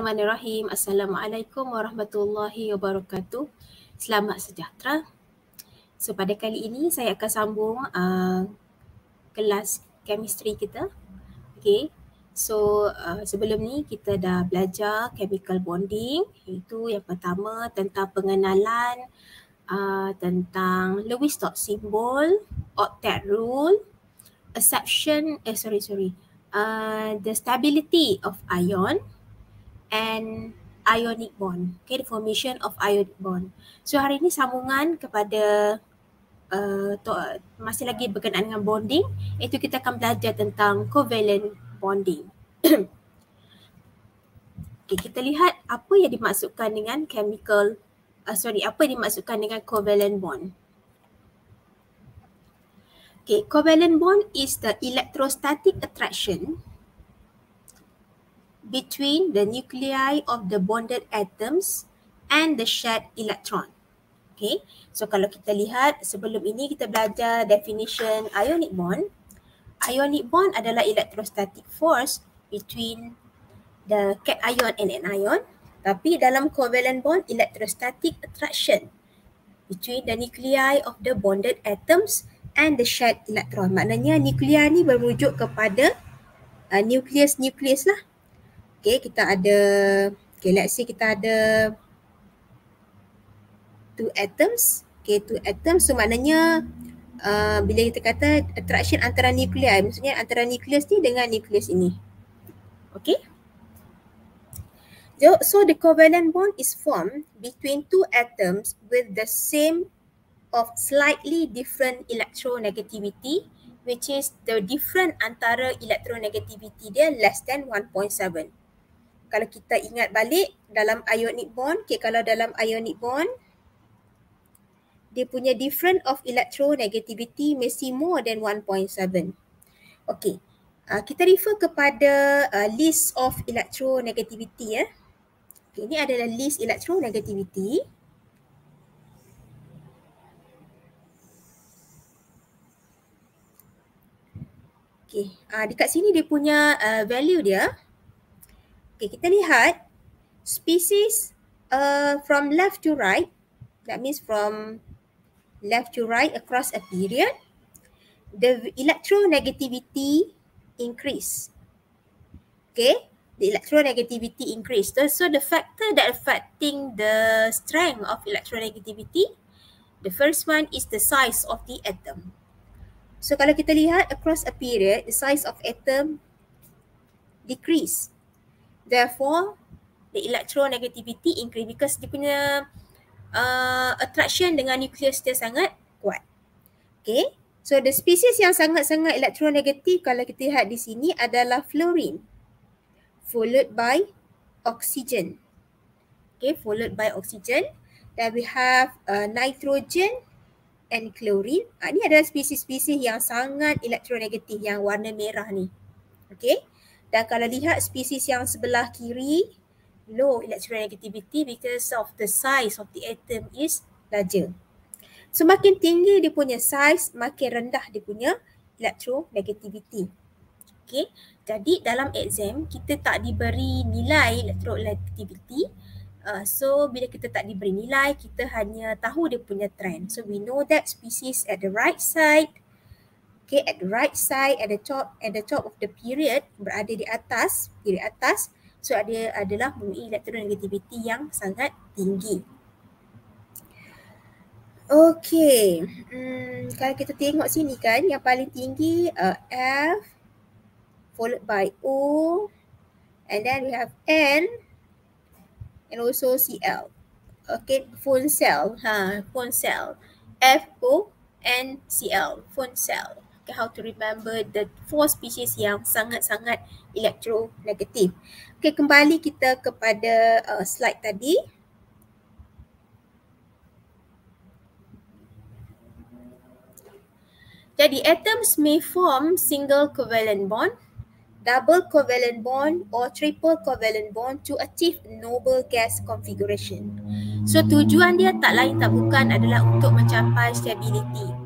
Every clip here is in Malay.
Bismillahirrahmanirrahim. Assalamualaikum warahmatullahi wabarakatuh. Selamat sejahtera. So pada kali ini saya akan sambung uh, kelas chemistry kita. Okay. So uh, sebelum ni kita dah belajar chemical bonding iaitu yang pertama tentang pengenalan uh, tentang Lewis dot symbol, octet rule, acception eh sorry sorry uh, the stability of ion and ionic bond. Okay, the formation of ionic bond. So hari ini sambungan kepada uh, to, masih lagi berkenaan dengan bonding iaitu kita akan belajar tentang covalent bonding. okay, kita lihat apa yang dimaksudkan dengan chemical uh, sorry, apa yang dimaksudkan dengan covalent bond. Okay, covalent bond is the electrostatic attraction between the nuclei of the bonded atoms and the shared electron. Okay, so kalau kita lihat sebelum ini kita belajar definition ionic bond. Ionic bond adalah electrostatic force between the cation and an ion. Tapi dalam covalent bond, electrostatic attraction between the nuclei of the bonded atoms and the shared electron. Maknanya nuclei ni merujuk kepada uh, nucleus-nucleus lah Okay, kita ada, okay, let's say kita ada two atoms. Okay, two atoms. So maknanya uh, bila kita kata attraction antara nuklei, maksudnya antara nukleus ni dengan nukleus ini. Okay. So, so the covalent bond is formed between two atoms with the same of slightly different electronegativity which is the different antara electronegativity dia less than 1.7 kalau kita ingat balik dalam ionic bond, okay, kalau dalam ionic bond dia punya different of electronegativity mesti more than 1.7. Okay, uh, kita refer kepada uh, list of electronegativity ya. Okay, ini adalah list electronegativity. Okay, uh, dekat sini dia punya uh, value dia Okay, kita lihat species uh, from left to right, that means from left to right across a period, the electronegativity increase. Okay, the electronegativity increase. So, so the factor that affecting the strength of electronegativity, the first one is the size of the atom. So kalau kita lihat across a period, the size of atom decrease. Therefore, the electronegativity increase because dia punya uh, attraction dengan nukleus dia sangat kuat. Okay. So the species yang sangat-sangat elektronegatif kalau kita lihat di sini adalah fluorine followed by oxygen. Okay, followed by oxygen. Then we have uh, nitrogen and chlorine. Ah, ini adalah spesies-spesies yang sangat elektronegatif yang warna merah ni. Okay. Dan kalau lihat spesies yang sebelah kiri, low electronegativity because of the size of the atom is larger. So makin tinggi dia punya size, makin rendah dia punya electronegativity. Okay, jadi dalam exam kita tak diberi nilai electronegativity. Uh, so bila kita tak diberi nilai, kita hanya tahu dia punya trend. So we know that species at the right side okay at the right side at the top at the top of the period berada di atas period atas so ada adalah mempunyai electronegativity yang sangat tinggi Okay, hmm, kalau kita tengok sini kan yang paling tinggi uh, F followed by O and then we have N and also Cl. Okay, phone cell. Ha, phone cell. F O N C L, phone cell how to remember the four species yang sangat-sangat electronegative. Okay, kembali kita kepada uh, slide tadi. Jadi atoms may form single covalent bond, double covalent bond or triple covalent bond to achieve noble gas configuration. So tujuan dia tak lain tak bukan adalah untuk mencapai stability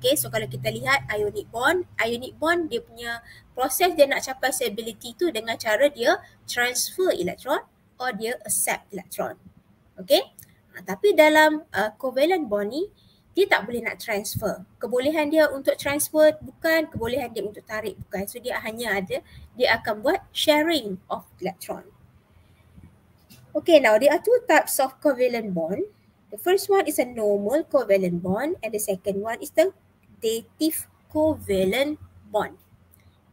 Okay, so kalau kita lihat ionic bond, ionic bond dia punya proses dia nak capai stability tu dengan cara dia transfer elektron or dia accept elektron. Okay, ha, tapi dalam uh, covalent bond ni, dia tak boleh nak transfer. Kebolehan dia untuk transfer bukan, kebolehan dia untuk tarik bukan. So dia hanya ada, dia akan buat sharing of electron. Okay, now there are two types of covalent bond. The first one is a normal covalent bond and the second one is the dative covalent bond.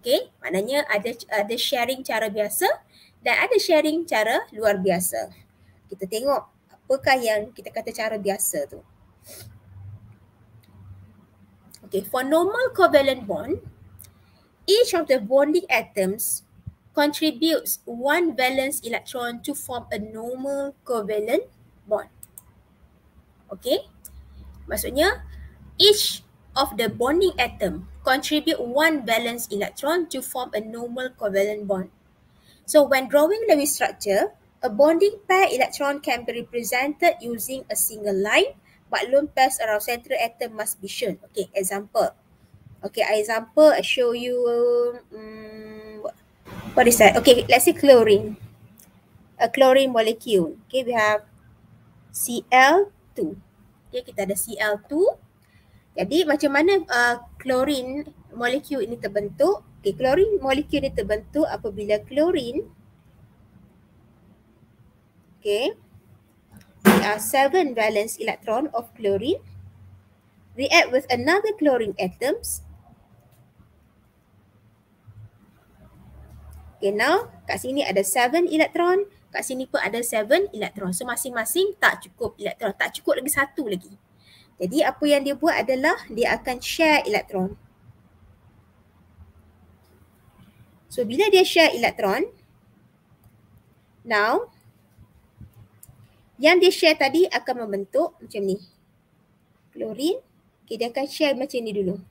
Okay, maknanya ada ada sharing cara biasa dan ada sharing cara luar biasa. Kita tengok apakah yang kita kata cara biasa tu. Okay, for normal covalent bond, each of the bonding atoms contributes one valence electron to form a normal covalent bond. Okay, maksudnya each of the bonding atom contribute one valence electron to form a normal covalent bond. So when drawing Lewis structure, a bonding pair electron can be represented using a single line but lone pairs around central atom must be shown. Okay, example. Okay, example I show you um, what is that? Okay, let's say chlorine. A chlorine molecule. Okay, we have Cl2. Okay, kita ada Cl2 jadi macam mana uh, klorin molekul ini terbentuk? Okay, klorin molekul ini terbentuk apabila klorin Okay. There are seven valence electron of chlorine react with another chlorine atoms. Okay, now kat sini ada seven electron, kat sini pun ada seven electron. So masing-masing tak cukup electron, tak cukup lagi satu lagi. Jadi apa yang dia buat adalah dia akan share elektron. So bila dia share elektron, now yang dia share tadi akan membentuk macam ni. Klorin, okay, dia akan share macam ni dulu.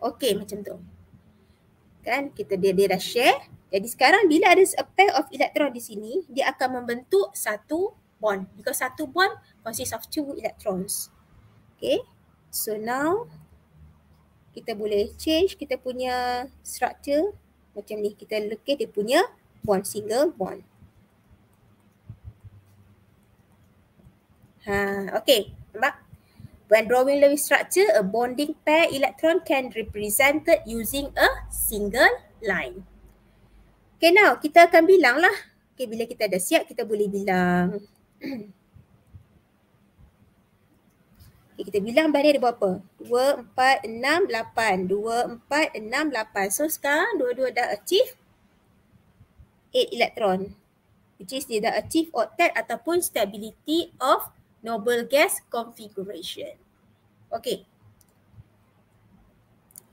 Okay macam tu. Kan kita dia, dia dah share. Jadi sekarang bila ada a pair of electron di sini, dia akan membentuk satu bond. Because satu bond consists of two electrons. Okay. So now kita boleh change kita punya structure macam ni. Kita lukis dia punya bond, single bond. Ha, okay. Nampak? When drawing Lewis structure, a bonding pair electron can represented using a single line. Okay now kita akan bilang lah. Okay bila kita dah siap kita boleh bilang. okay, kita bilang balik ada berapa? 2, 4, 6, 8. 2, 4, 6, 8. So sekarang dua-dua dah achieve 8 electron. Which is dia dah achieve octet ataupun stability of noble gas configuration. Okay.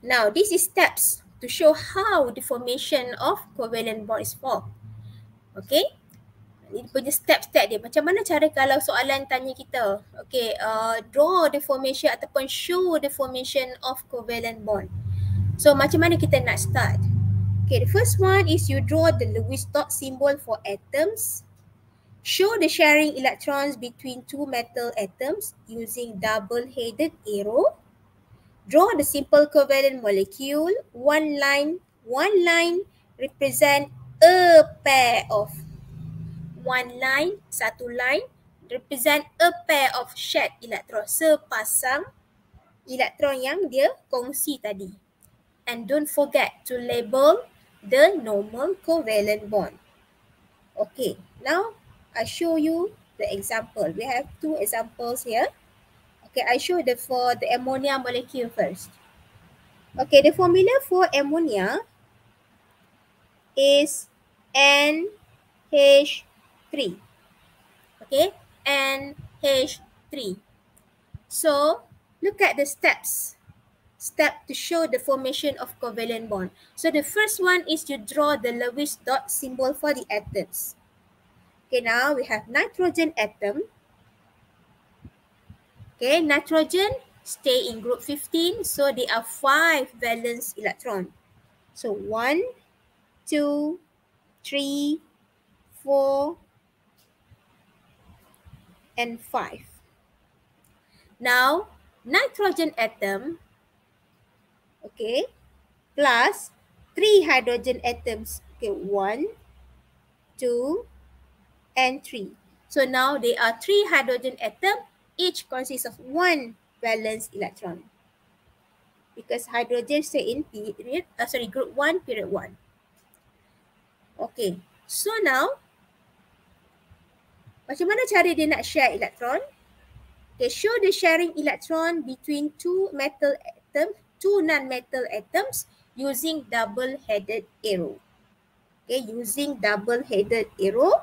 Now this is steps to show how the formation of covalent bond is formed. Okay. Ini punya step-step dia. Macam mana cara kalau soalan tanya kita. Okay. Uh, draw the formation ataupun show the formation of covalent bond. So macam mana kita nak start? Okay. The first one is you draw the Lewis dot symbol for atoms. Show the sharing electrons between two metal atoms using double-headed arrow draw the simple covalent molecule. One line, one line represent a pair of one line, satu line represent a pair of shared electron. Sepasang elektron yang dia kongsi tadi. And don't forget to label the normal covalent bond. Okay, now I show you the example. We have two examples here. Okay, I show the for the ammonia molecule first. Okay, the formula for ammonia is NH3. Okay, NH3. So, look at the steps. Step to show the formation of covalent bond. So, the first one is to draw the Lewis dot symbol for the atoms. Okay, now we have nitrogen atom. Okay, nitrogen stay in group 15. So there are five valence electron. So one, two, three, four, and 5. Now, nitrogen atom, okay, plus 3 hydrogen atoms. Okay, 1, 2, and 3. So now there are 3 hydrogen atom, each consists of 1 valence electron. Because hydrogen stay in period, uh, sorry, group 1, period 1. Okay, so now, macam mana cara dia nak share electron? Okay, show the sharing electron between two metal atoms, two non-metal atoms using double-headed arrow. Okay, using double-headed arrow.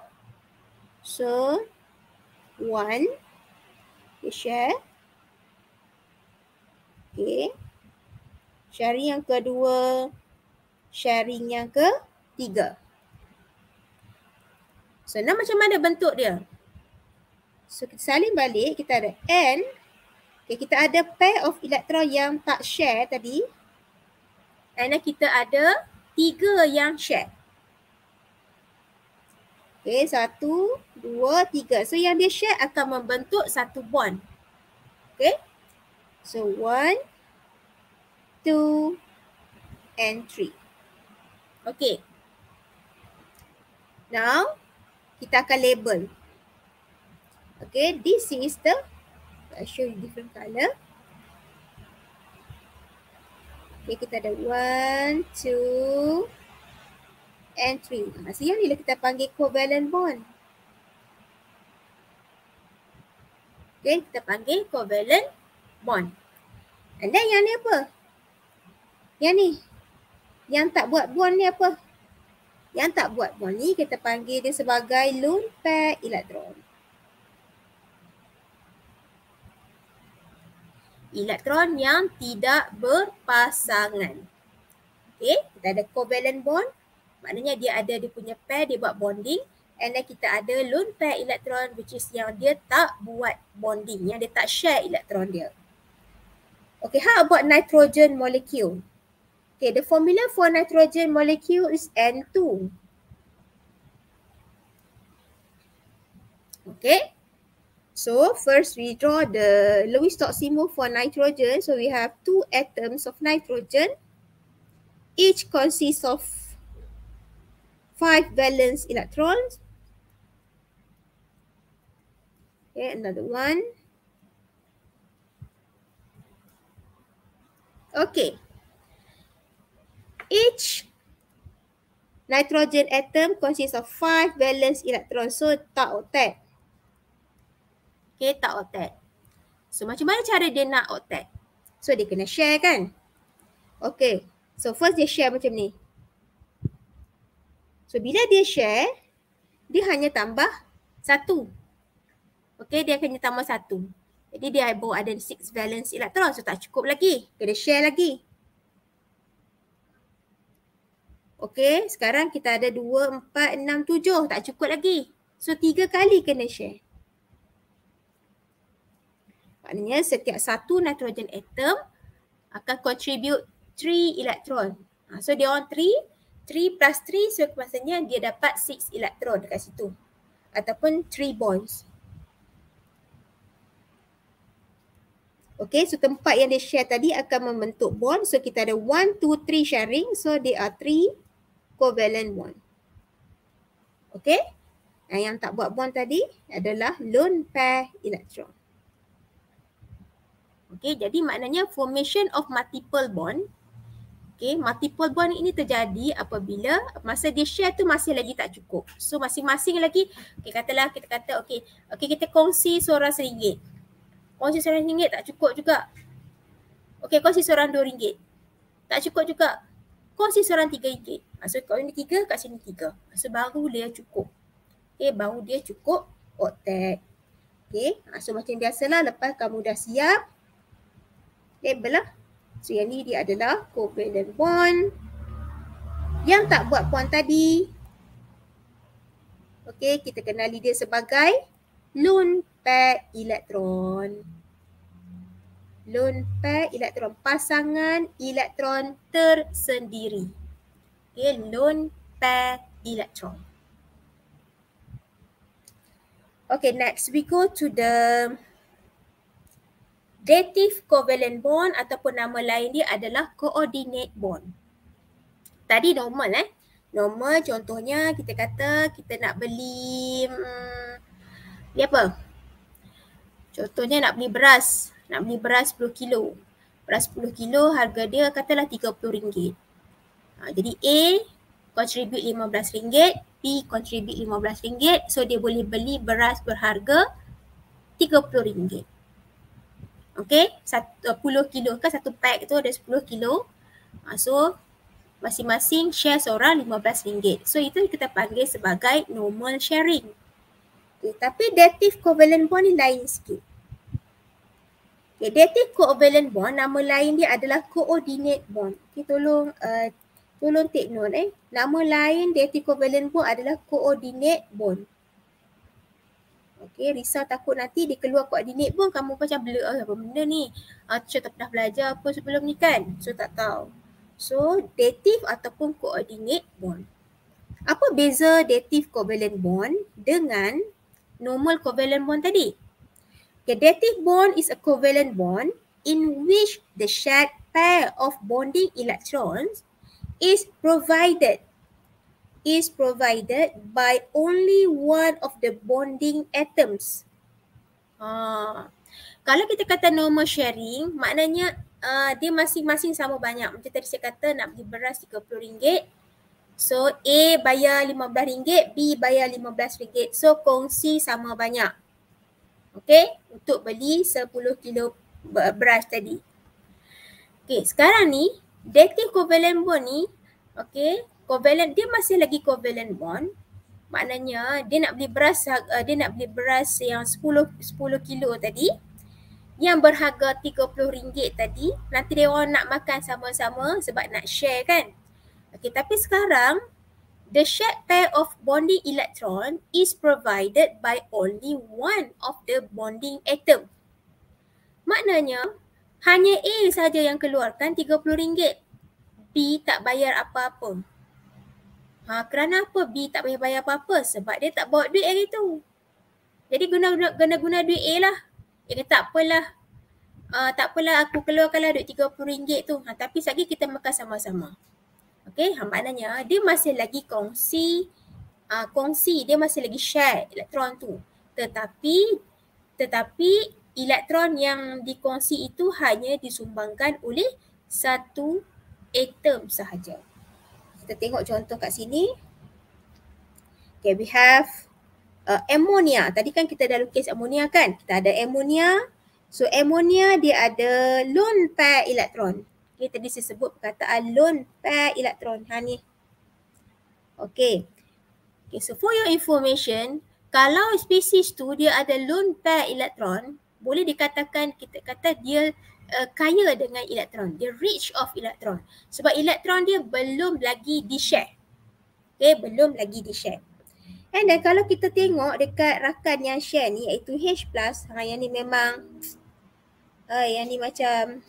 So, one, okay, share. Okay. Sharing yang kedua, sharing yang ketiga. So, nak macam mana bentuk dia? So, kita salin balik, kita ada N. Okay, kita ada pair of electron yang tak share tadi. And kita ada tiga yang share. Okay, satu, dua, tiga. So yang dia share akan membentuk satu bond. Okay. So one, two, and three. Okay. Now, kita akan label. Okay, this is the, I'll show you different color. Okay, kita ada one, two, and 3. Ha, so yang ni lah kita panggil covalent bond. Okay, kita panggil covalent bond. And then yang ni apa? Yang ni. Yang tak buat bond ni apa? Yang tak buat bond ni kita panggil dia sebagai lone pair electron. Elektron yang tidak berpasangan. Okay, kita ada covalent bond Maknanya dia ada dia punya pair, dia buat bonding. And then kita ada lone pair electron which is yang dia tak buat bonding, yang dia tak share electron dia. Okay, how about nitrogen molecule? Okay, the formula for nitrogen molecule is N2. Okay, so first we draw the Lewis-Stock symbol for nitrogen. So we have two atoms of nitrogen. Each consists of five valence electrons. Okay, another one. Okay. Each nitrogen atom consists of five valence electrons. So, tak octet. Okay, tak octet. So, macam mana cara dia nak octet? So, dia kena share kan? Okay. So, first dia share macam ni. So bila dia share, dia hanya tambah satu. Okay, dia hanya tambah satu. Jadi dia bawa ada six valence electron. So tak cukup lagi. Kena share lagi. Okay, sekarang kita ada dua, empat, enam, tujuh. Tak cukup lagi. So tiga kali kena share. Maknanya setiap satu nitrogen atom akan contribute three electron. Ha, so dia on three, 3 plus 3 so maksudnya dia dapat 6 elektron dekat situ ataupun 3 bonds. Okay, so tempat yang dia share tadi akan membentuk bond. So kita ada 1, 2, 3 sharing. So there are 3 covalent bond. Okay, dan yang tak buat bond tadi adalah lone pair electron. Okay, jadi maknanya formation of multiple bond Okay, multiple bond ini terjadi apabila masa dia share tu masih lagi tak cukup. So masing-masing lagi, okay katalah kita kata okay, okay kita kongsi seorang seringgit. Kongsi seorang ringgit tak cukup juga. Okay, kongsi seorang dua ringgit. Tak cukup juga. Kongsi seorang tiga ringgit. Ah, so kalau ini tiga, kat sini tiga. Ah, so baru dia cukup. Okay, baru dia cukup octet. Okay, ah, so macam biasalah lepas kamu dah siap. Okay, belah. So yang ni dia adalah covalent bond. Yang tak buat bond tadi. Okey, kita kenali dia sebagai lone pair electron. Lone pair electron. Pasangan elektron tersendiri. Okey, lone pair electron. Okay, next we go to the dative covalent bond ataupun nama lain dia adalah coordinate bond. Tadi normal eh. Normal contohnya kita kata kita nak beli hmm, ni apa? Contohnya nak beli beras. Nak beli beras 10 kilo. Beras 10 kilo harga dia katalah RM30. Ha, jadi A contribute RM15, B contribute RM15. So dia boleh beli beras berharga RM30. Okay, 10 kilo kan satu pack tu ada 10 kilo. Ha, so masing-masing share seorang RM15. So itu kita panggil sebagai normal sharing. Okay, tapi dative covalent bond ni lain sikit. Okay, dative covalent bond nama lain dia adalah coordinate bond. Okay, tolong uh, tolong take note eh. Nama lain dative covalent bond adalah coordinate bond. Okay, risau takut nanti dia keluar koordinat pun kamu macam blur oh, apa benda ni. Ah, tak pernah belajar apa sebelum ni kan? So tak tahu. So, dative ataupun koordinat bond. Apa beza dative covalent bond dengan normal covalent bond tadi? Okay, dative bond is a covalent bond in which the shared pair of bonding electrons is provided is provided by only one of the bonding atoms. Ha. Kalau kita kata normal sharing, maknanya uh, dia masing-masing sama banyak. Macam tadi saya kata nak beli beras RM30. So A bayar RM15, B bayar RM15. So kongsi sama banyak. Okay, untuk beli 10 kilo beras tadi. Okay, sekarang ni dative covalent bond ni, okay, covalent dia masih lagi covalent bond. Maknanya dia nak beli beras uh, dia nak beli beras yang 10 10 kilo tadi yang berharga RM30 tadi. Nanti dia orang nak makan sama-sama sebab nak share kan. Okey tapi sekarang the shared pair of bonding electron is provided by only one of the bonding atom. Maknanya hanya A saja yang keluarkan RM30 B tak bayar apa-apa Ha, kerana apa B tak payah bayar apa-apa? Sebab dia tak bawa duit hari tu. Jadi guna guna, guna, guna duit A lah. Dia kata tak apalah. Uh, tak apalah aku keluarkanlah duit RM30 tu. Ha, tapi lagi kita makan sama-sama. Okay, ha, maknanya dia masih lagi kongsi. Uh, kongsi, dia masih lagi share elektron tu. Tetapi, tetapi elektron yang dikongsi itu hanya disumbangkan oleh satu atom sahaja. Kita tengok contoh kat sini. Okay, we have uh, ammonia. Tadi kan kita dah lukis ammonia kan? Kita ada ammonia. So ammonia dia ada lone pair elektron. Okay, tadi saya sebut perkataan lone pair elektron. Ha ni. Okay. Okay, so for your information, kalau spesies tu dia ada lone pair elektron, boleh dikatakan kita kata dia uh, kaya dengan elektron. Dia rich of elektron. Sebab elektron dia belum lagi di-share. Okay, belum lagi di-share. And then kalau kita tengok dekat rakan yang share ni iaitu H+, ha, yang ni memang uh, yang ni macam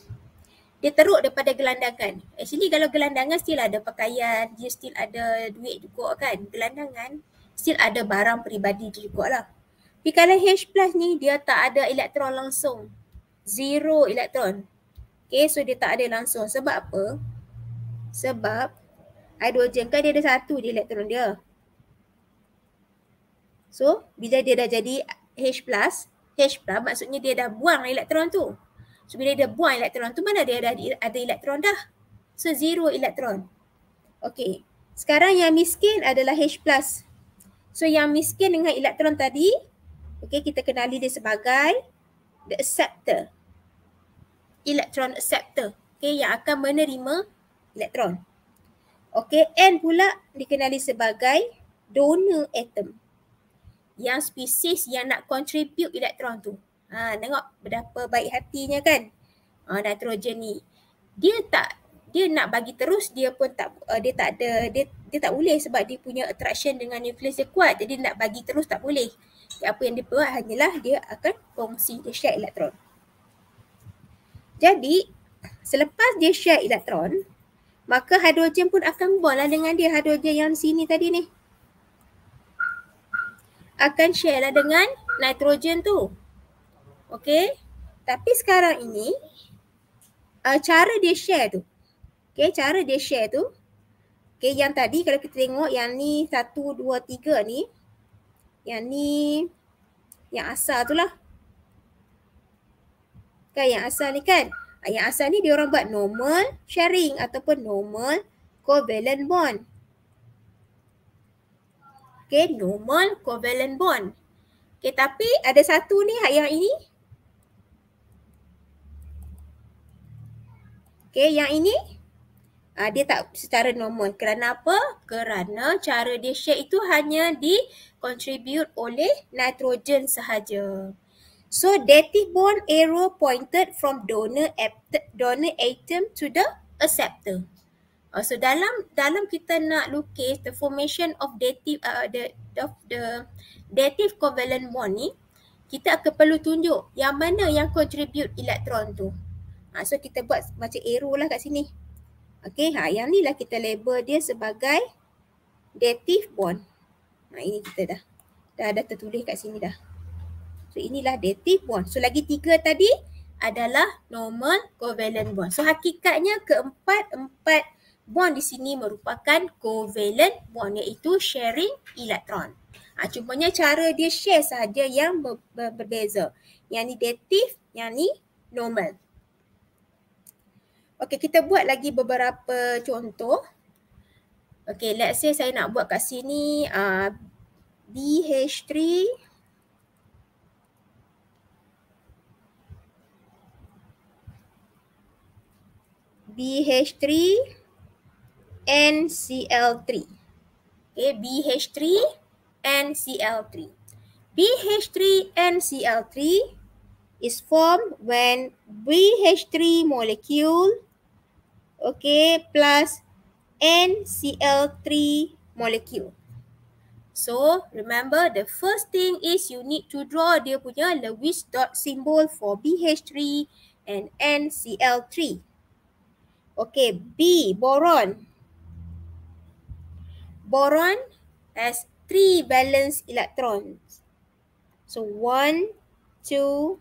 dia teruk daripada gelandangan. Actually kalau gelandangan still ada pakaian, dia still ada duit juga kan. Gelandangan still ada barang peribadi juga lah. Tapi kalau H plus ni dia tak ada elektron langsung zero elektron. Okay, so dia tak ada langsung. Sebab apa? Sebab hidrogen kan dia ada satu je elektron dia. So, bila dia dah jadi H plus, H plus maksudnya dia dah buang elektron tu. So, bila dia buang elektron tu, mana dia dah ada elektron dah? So, zero elektron. Okay. Sekarang yang miskin adalah H plus. So, yang miskin dengan elektron tadi, okay, kita kenali dia sebagai the acceptor electron acceptor okay, yang akan menerima elektron. Okay, N pula dikenali sebagai donor atom yang spesies yang nak contribute elektron tu. Ha, tengok berapa baik hatinya kan ha, nitrogen ni. Dia tak dia nak bagi terus dia pun tak uh, dia tak ada dia dia tak boleh sebab dia punya attraction dengan nukleus dia kuat jadi nak bagi terus tak boleh. Apa yang dia buat hanyalah dia akan kongsi dia share elektron. Jadi selepas dia share elektron, maka hidrogen pun akan bond lah dengan dia hidrogen yang sini tadi ni. Akan share lah dengan nitrogen tu. Okay. Tapi sekarang ini uh, cara dia share tu. Okay, cara dia share tu. Okay, yang tadi kalau kita tengok yang ni satu, dua, tiga ni. Yang ni yang asal tu lah. Kan yang asal ni kan. Ah, yang asal ni dia orang buat normal sharing ataupun normal covalent bond. Okay, normal covalent bond. Okay, tapi ada satu ni yang ini Okay, yang ini uh, dia tak secara normal. Kerana apa? Kerana cara dia share itu hanya di contribute oleh nitrogen sahaja. So, dative bond arrow pointed from donor, donor atom to the acceptor. Uh, so, dalam dalam kita nak lukis the formation of dative uh, the, the the dative covalent bond ni, kita akan perlu tunjuk yang mana yang contribute elektron tu. Ha, so kita buat macam arrow lah kat sini. Okay, ha, yang ni lah kita label dia sebagai dative bond. Ha, ini kita dah, dah dah tertulis kat sini dah. So inilah dative bond. So lagi tiga tadi adalah normal covalent bond. So hakikatnya keempat-empat bond di sini merupakan covalent bond iaitu sharing elektron. Ha, cumanya cara dia share saja yang ber- ber- berbeza. Yang ni dative, yang ni normal. Okey, kita buat lagi beberapa contoh. Okey, let's say saya nak buat kat sini uh, BH3 BH3 NCl3. Okay, BH3 NCl3. BH3 NCl3 is formed when BH3 molecule okay, plus NCl3 molecule. So, remember the first thing is you need to draw dia punya Lewis dot symbol for BH3 and NCl3. Okay, B, boron. Boron has three valence electrons. So, one, two,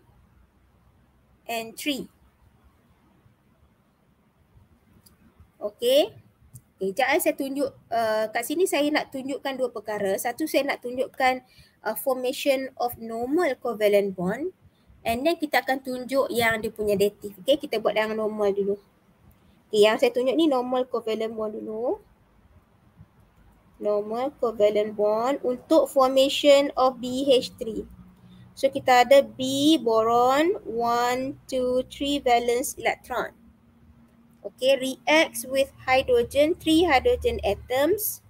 and three. Okey. Okay, sekejap eh, saya tunjuk uh, kat sini saya nak tunjukkan dua perkara. Satu saya nak tunjukkan uh, formation of normal covalent bond and then kita akan tunjuk yang dia punya dative. Okay, kita buat yang normal dulu. Okay, yang saya tunjuk ni normal covalent bond dulu. Normal covalent bond untuk formation of BH3. So kita ada B boron 1, 2, 3 valence electron okay, reacts with hydrogen, three hydrogen atoms.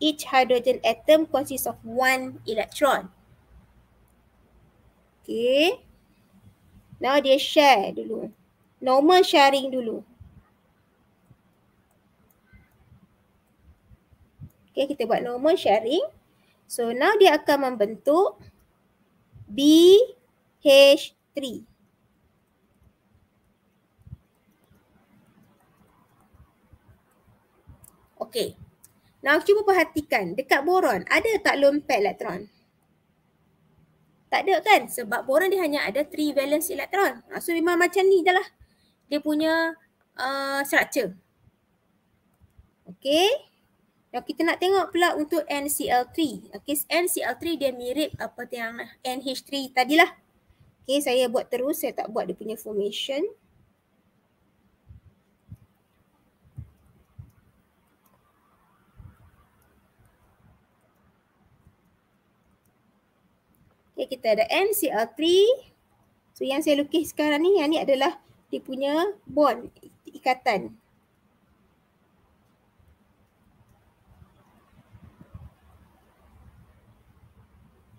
Each hydrogen atom consists of one electron. Okay. Now dia share dulu. Normal sharing dulu. Okay, kita buat normal sharing. So now dia akan membentuk BH3. Okey. Now cuba perhatikan dekat boron ada tak lone pair elektron? Tak ada kan? Sebab boron dia hanya ada 3 valence elektron. Ha, so memang macam ni dah lah. Dia punya uh, structure. Okey. Yang kita nak tengok pula untuk NCl3. Okey, NCl3 dia mirip apa yang NH3 tadilah. Okey, saya buat terus. Saya tak buat dia punya formation. Okay, kita ada NCl3. So yang saya lukis sekarang ni, yang ni adalah dia punya bond, ikatan.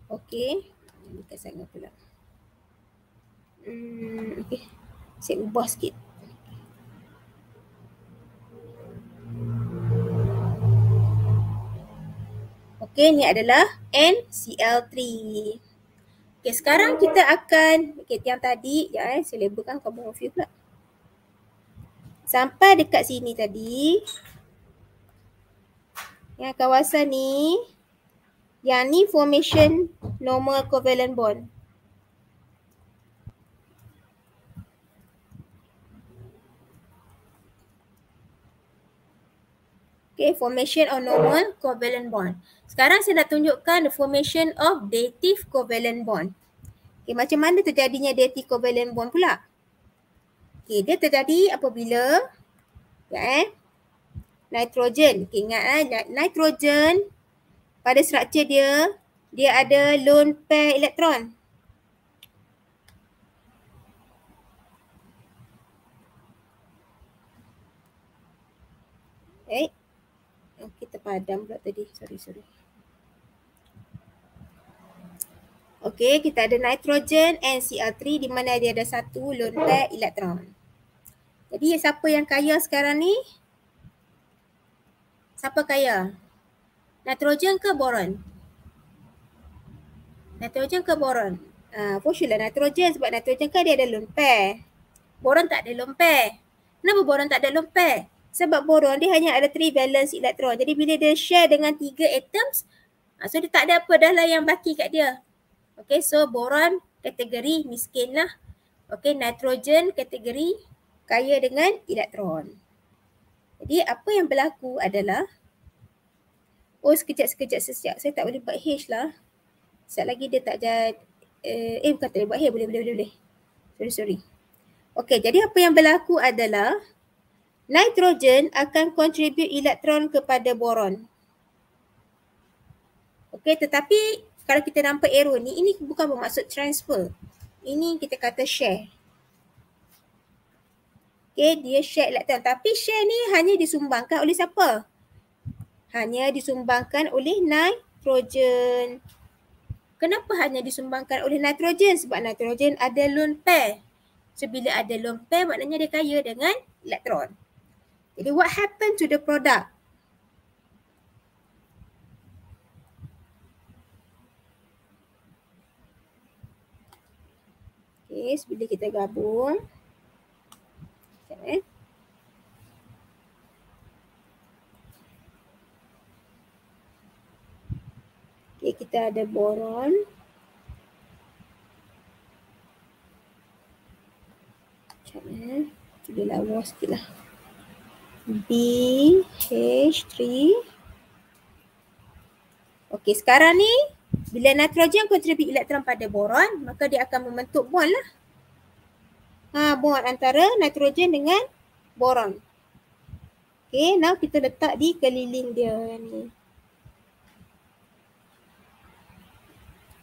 Okay. Dekat sana pula. Hmm, okay. Saya ubah sikit. Okay, ni adalah NCl3. Okay, sekarang kita akan, okay, yang tadi, ya eh, saya labelkan carbon view pula. Sampai dekat sini tadi, yang kawasan ni, Yang ni formation normal covalent bond. Okay, formation of normal covalent bond. Sekarang saya nak tunjukkan the formation of dative covalent bond. Okay, macam mana terjadinya dative covalent bond pula? Okay, dia terjadi apabila ya, eh, nitrogen. Okay, ingat eh, nitrogen pada struktur dia, dia ada lone pair elektron. Eh, Oh, kita padam pula tadi. Sorry, sorry. Okey, kita ada nitrogen NCl3 di mana dia ada satu lone pair elektron. Jadi siapa yang kaya sekarang ni? Siapa kaya? Nitrogen ke boron? Nitrogen ke boron? Uh, for sure lah nitrogen sebab nitrogen kan dia ada lone pair. Boron tak ada lone pair. Kenapa boron tak ada lone pair? Sebab boron dia hanya ada 3 valence elektron. Jadi bila dia share dengan 3 atoms, ah, so dia tak ada apa dah lah yang baki kat dia. Okay, so boron kategori miskin lah. Okay, nitrogen kategori kaya dengan elektron. Jadi apa yang berlaku adalah, oh sekejap-sekejap sesiap, saya tak boleh buat H lah. Sekejap lagi dia tak jadi, eh, eh bukan tak boleh buat H, boleh, boleh, boleh, boleh. Sorry, sorry. Okay, jadi apa yang berlaku adalah, nitrogen akan contribute elektron kepada boron. Okey, tetapi kalau kita nampak arrow ni, ini bukan bermaksud transfer. Ini kita kata share. Okey, dia share elektron. Tapi share ni hanya disumbangkan oleh siapa? Hanya disumbangkan oleh nitrogen. Kenapa hanya disumbangkan oleh nitrogen? Sebab nitrogen ada lone pair. So, bila ada lone pair maknanya dia kaya dengan elektron. Jadi what happened to the product? Okay, sebila kita gabung. Okay. Okay, kita ada boron. Macam mana? Sudah lawa sikit lah. BH3. Okey, sekarang ni bila nitrogen kontribut elektron pada boron, maka dia akan membentuk bond lah. Ha, bond antara nitrogen dengan boron. Okey, now kita letak di keliling dia ni.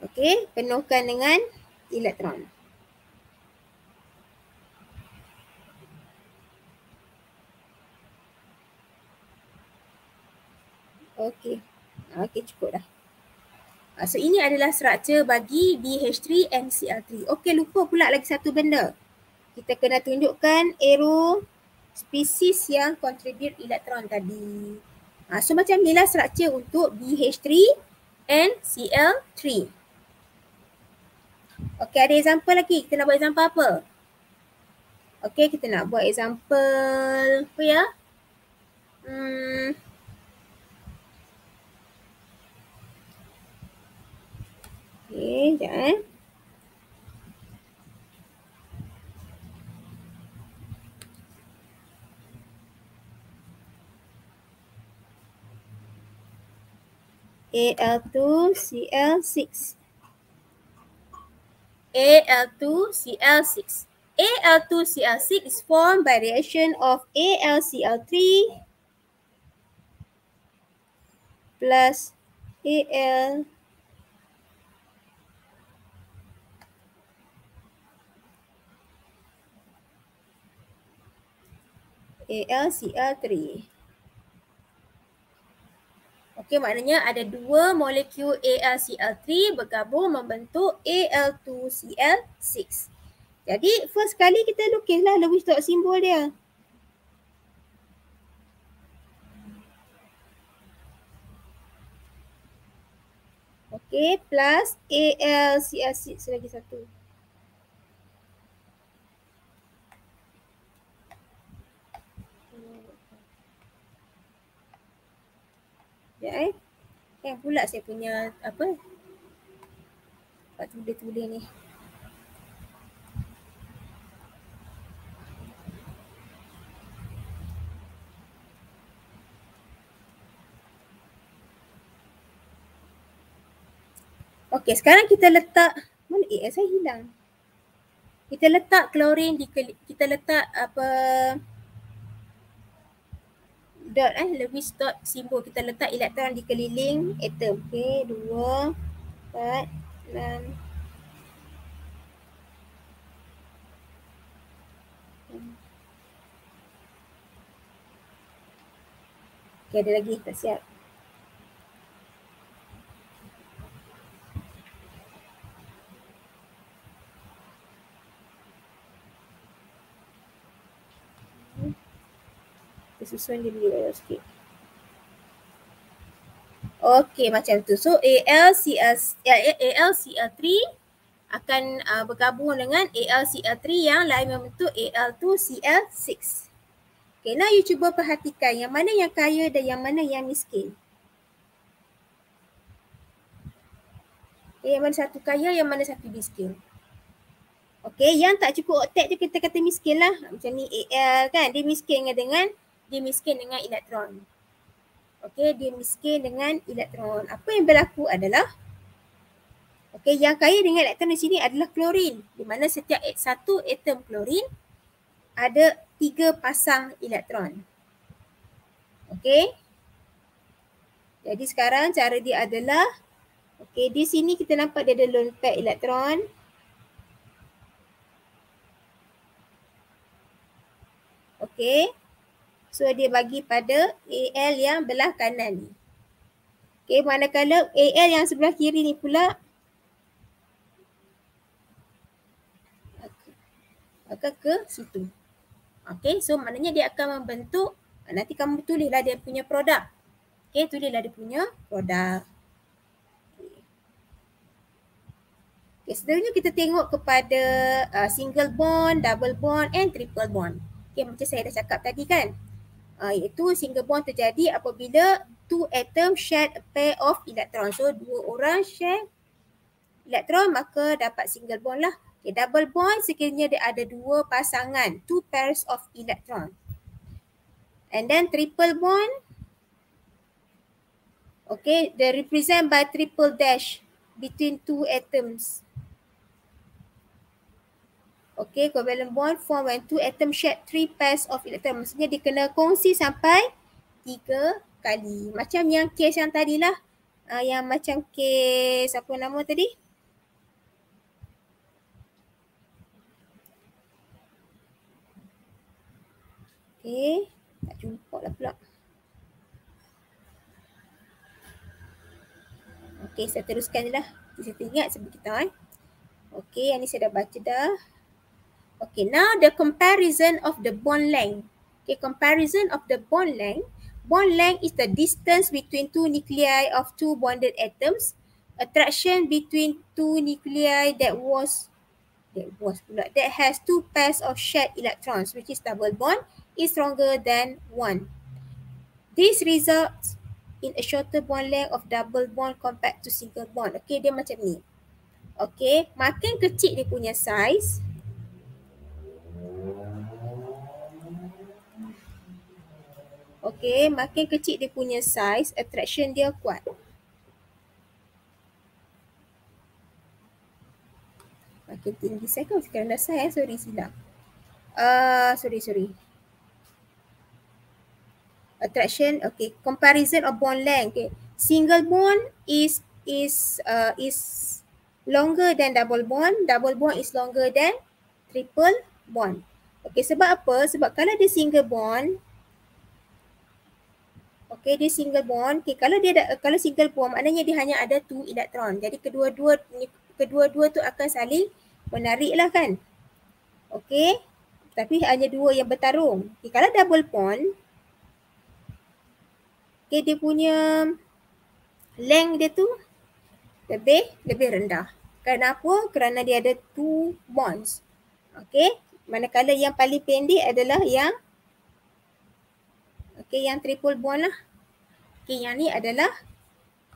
Okey, penuhkan dengan elektron. Okey. Okey cukup dah. Uh, so ini adalah struktur bagi BH3 and Cl3. Okey lupa pula lagi satu benda. Kita kena tunjukkan arrow spesies yang contribute elektron tadi. Uh, so macam inilah struktur untuk BH3 and Cl3. Okey ada example lagi. Kita nak buat example apa? Okey kita nak buat example apa ya? Hmm, Okey, sekejap eh. Al2Cl6 Al2Cl6 Al2Cl6 is formed by reaction of AlCl3 plus Al AlCl3. Okey, maknanya ada dua molekul AlCl3 bergabung membentuk Al2Cl6. Jadi, first kali kita lukislah Lewis dot simbol dia. Okey, plus AlCl6 lagi satu. Ya, eh. Yang pula saya punya apa? Pak tulis-tulis ni. Okey, sekarang kita letak mana AS saya hilang. Kita letak klorin di kita letak apa dot eh Lewis dot simbol kita letak elektron di keliling atom. Okey, dua, empat, enam. Okey, ada lagi tak siap. Kita susun dia dulu sikit. Okey macam tu. So ALCL ALCL3 akan uh, bergabung dengan ALCL3 yang lain membentuk AL2CL6. Okay, now you cuba perhatikan yang mana yang kaya dan yang mana yang miskin. Okay, yang mana satu kaya, yang mana satu miskin. Okay, yang tak cukup oktet tu kita kata miskin lah. Macam ni AL kan, dia miskin dengan dia miskin dengan elektron. Okey, dia miskin dengan elektron. Apa yang berlaku adalah okey, yang kaya dengan elektron di sini adalah klorin. Di mana setiap satu atom klorin ada tiga pasang elektron. Okey. Jadi sekarang cara dia adalah okey, di sini kita nampak dia ada lone pair elektron. Okey. So dia bagi pada AL yang belah kanan ni. Okay, manakala AL yang sebelah kiri ni pula akan ke situ. Okay, so maknanya dia akan membentuk, nanti kamu tulislah dia punya produk. Okay, tulislah dia punya produk. Okay, seterusnya kita tengok kepada uh, single bond, double bond and triple bond. Okay, macam saya dah cakap tadi kan uh, iaitu single bond terjadi apabila two atom share a pair of electron. So dua orang share elektron maka dapat single bond lah. Okay, double bond sekiranya dia ada dua pasangan, two pairs of electron. And then triple bond, okay, they represent by triple dash between two atoms. Okay, covalent bond form when two atoms share three pairs of electron. Maksudnya dia kena kongsi sampai tiga kali. Macam yang case yang tadi lah. Uh, yang macam case apa nama tadi? Okay, tak jumpa lah pula. Okay, saya teruskan je lah. Saya ingat sebab kita eh. Okay, yang ni saya dah baca dah. Okay, now the comparison of the bond length. Okay, comparison of the bond length. Bond length is the distance between two nuclei of two bonded atoms. Attraction between two nuclei that was that was that has two pairs of shared electrons, which is double bond, is stronger than one. This results in a shorter bond length of double bond compared to single bond. Okay, dia macam ni. Okay, makin kecil dia punya size, Okay, makin kecil dia punya size, attraction dia kuat. Makin tinggi saya kan sekarang dah saya, sorry silap. Uh, sorry, sorry. Attraction, okay. Comparison of bond length, okay. Single bond is is uh, is longer than double bond. Double bond is longer than triple bond. Okay, sebab apa? Sebab kalau dia single bond, Okay, dia single bond. Okay, kalau dia ada, kalau single bond maknanya dia hanya ada two elektron. Jadi kedua-dua kedua-dua tu akan saling menarik lah kan. Okay, tapi hanya dua yang bertarung. Okay, kalau double bond, okay, dia punya length dia tu lebih lebih rendah. Kenapa? Kerana dia ada two bonds. Okay, manakala yang paling pendek adalah yang Okay, yang triple bond lah. Okay, yang ni adalah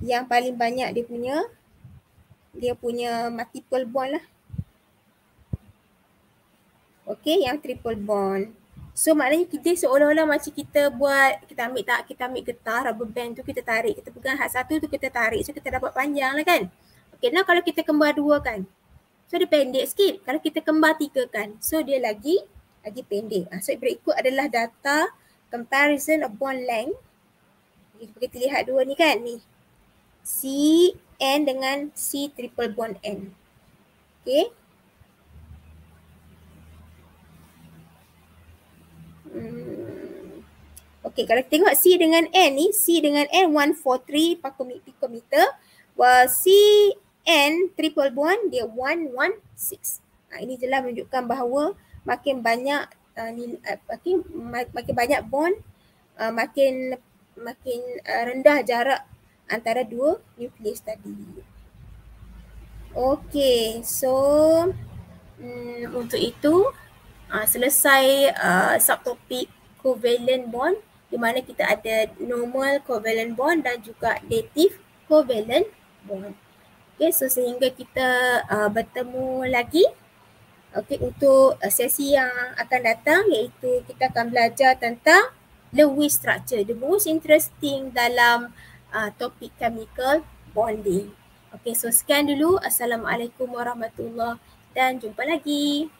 yang paling banyak dia punya dia punya multiple bond lah. Okay, yang triple bond. So maknanya kita seolah-olah macam kita buat, kita ambil tak, kita ambil getah rubber band tu kita tarik, kita pegang hat satu tu kita tarik so kita dapat panjang lah kan. Okay, now kalau kita kembar dua kan, so dia pendek sikit. Kalau kita kembar tiga kan, so dia lagi lagi pendek. Ha, so berikut adalah data comparison of bond length. Kita lihat dua ni kan, ni. C N dengan C triple bond N. Okay. Hmm. Okay, kalau tengok C dengan N ni, C dengan N 143 picometer. While C N triple bond dia 116. Ha, ini jelas menunjukkan bahawa makin banyak uh, ni, uh, makin, makin banyak bond, uh, makin makin uh, rendah jarak antara dua nukleus tadi. Okay, so um, untuk itu uh, selesai uh, subtopik covalent bond di mana kita ada normal covalent bond dan juga dative covalent bond. Okay, so sehingga kita uh, bertemu lagi okay, untuk uh, sesi yang akan datang iaitu kita akan belajar tentang Lewis structure, the most interesting dalam uh, topik chemical bonding. Okay, so sekian dulu. Assalamualaikum warahmatullahi dan jumpa lagi.